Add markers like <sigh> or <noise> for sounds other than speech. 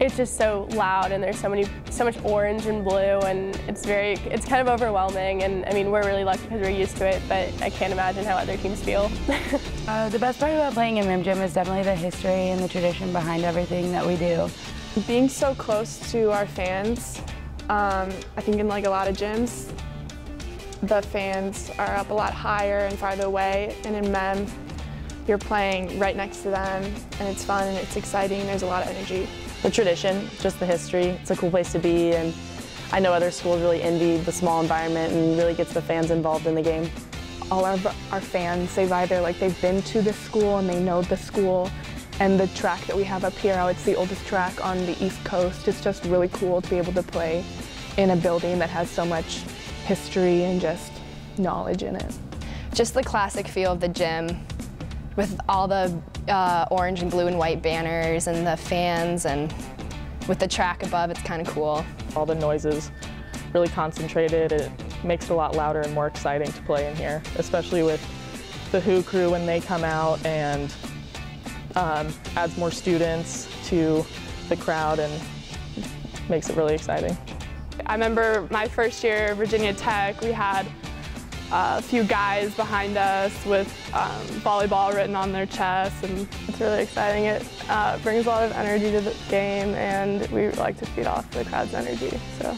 It's just so loud and there's so many, so much orange and blue and it's very, it's kind of overwhelming and I mean we're really lucky because we're used to it but I can't imagine how other teams feel. <laughs> uh, the best part about playing in Mem Gym is definitely the history and the tradition behind everything that we do. Being so close to our fans, um, I think in like a lot of gyms, the fans are up a lot higher and farther away and in MEM you're playing right next to them and it's fun and it's exciting, there's a lot of energy. The tradition, just the history, it's a cool place to be and I know other schools really envy the small environment and really gets the fans involved in the game. All of our fans, they've either like they've been to the school and they know the school and the track that we have up here, it's the oldest track on the East Coast. It's just really cool to be able to play in a building that has so much history and just knowledge in it. Just the classic feel of the gym with all the uh, orange and blue and white banners and the fans and with the track above, it's kind of cool. All the noises really concentrated. It makes it a lot louder and more exciting to play in here, especially with the Hoo Crew when they come out and um, adds more students to the crowd and makes it really exciting. I remember my first year Virginia Tech, we had a few guys behind us with um, volleyball written on their chests and it's really exciting. It uh, brings a lot of energy to the game and we like to feed off the crowd's energy. So.